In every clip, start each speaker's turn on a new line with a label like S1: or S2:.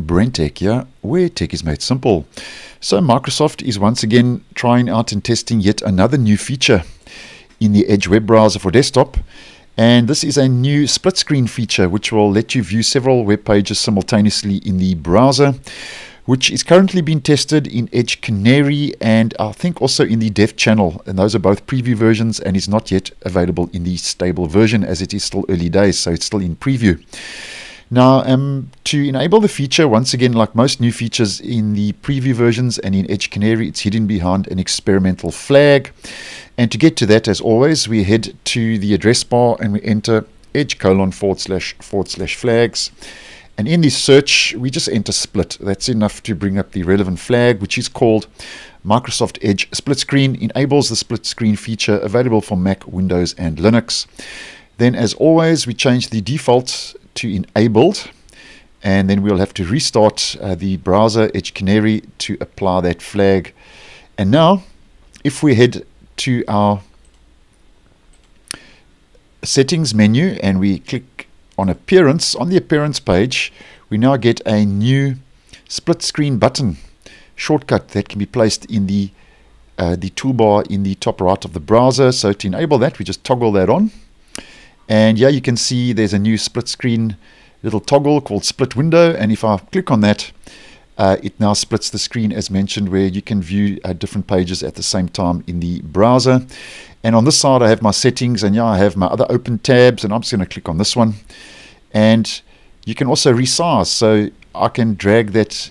S1: Brentech here, where tech is made simple. So Microsoft is once again trying out and testing yet another new feature in the Edge web browser for desktop. And this is a new split screen feature which will let you view several web pages simultaneously in the browser, which is currently being tested in Edge Canary and I think also in the dev channel. And those are both preview versions and is not yet available in the stable version as it is still early days, so it's still in preview. Now, um, to enable the feature, once again, like most new features in the preview versions and in Edge Canary, it's hidden behind an experimental flag. And to get to that, as always, we head to the address bar and we enter edge colon forward slash forward slash flags. And in this search, we just enter split. That's enough to bring up the relevant flag, which is called Microsoft Edge Split Screen. Enables the split screen feature available for Mac, Windows, and Linux. Then, as always, we change the default to enabled and then we'll have to restart uh, the browser Edge Canary to apply that flag. And now, if we head to our settings menu and we click on appearance, on the appearance page, we now get a new split screen button shortcut that can be placed in the uh, the toolbar in the top right of the browser. So to enable that, we just toggle that on. And yeah, you can see there's a new split screen little toggle called split window. And if I click on that, uh, it now splits the screen as mentioned where you can view uh, different pages at the same time in the browser. And on this side, I have my settings and yeah, I have my other open tabs and I'm just going to click on this one. And you can also resize. So I can drag that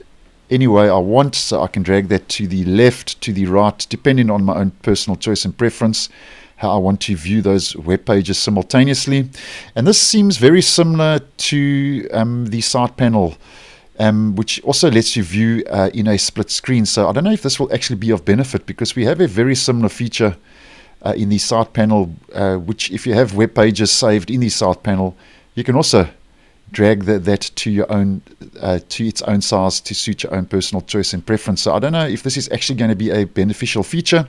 S1: any way I want. So I can drag that to the left, to the right, depending on my own personal choice and preference how I want to view those web pages simultaneously. And this seems very similar to um, the side panel, um, which also lets you view uh, in a split screen. So I don't know if this will actually be of benefit because we have a very similar feature uh, in the side panel, uh, which if you have web pages saved in the side panel, you can also drag the, that to your own uh, to its own size to suit your own personal choice and preference. So I don't know if this is actually going to be a beneficial feature,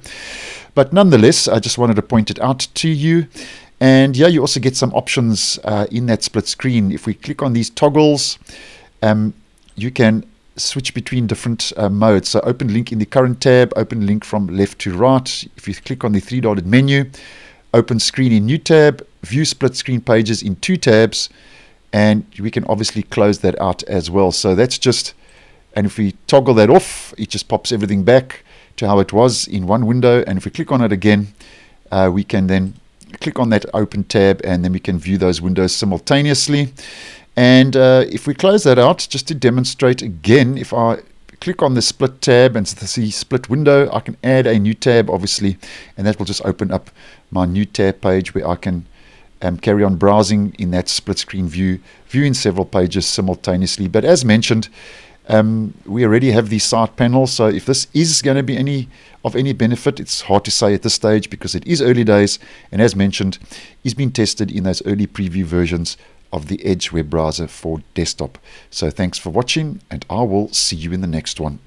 S1: but nonetheless, I just wanted to point it out to you. And yeah, you also get some options uh, in that split screen. If we click on these toggles, um, you can switch between different uh, modes. So open link in the current tab, open link from left to right. If you click on the three dotted menu, open screen in new tab, view split screen pages in two tabs, and we can obviously close that out as well. So that's just, and if we toggle that off, it just pops everything back to how it was in one window. And if we click on it again, uh, we can then click on that open tab and then we can view those windows simultaneously. And uh, if we close that out, just to demonstrate again, if I click on the split tab and see split window, I can add a new tab, obviously, and that will just open up my new tab page where I can um, carry on browsing in that split screen view, viewing several pages simultaneously. But as mentioned, um, we already have the side panel, so if this is going to be any of any benefit, it's hard to say at this stage because it is early days, and as mentioned, is being tested in those early preview versions of the Edge web browser for desktop. So thanks for watching, and I will see you in the next one.